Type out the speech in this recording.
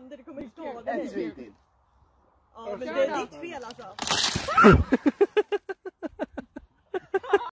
sönder, det kommer skada En dig. svin till. Ja men det är ditt fel alltså.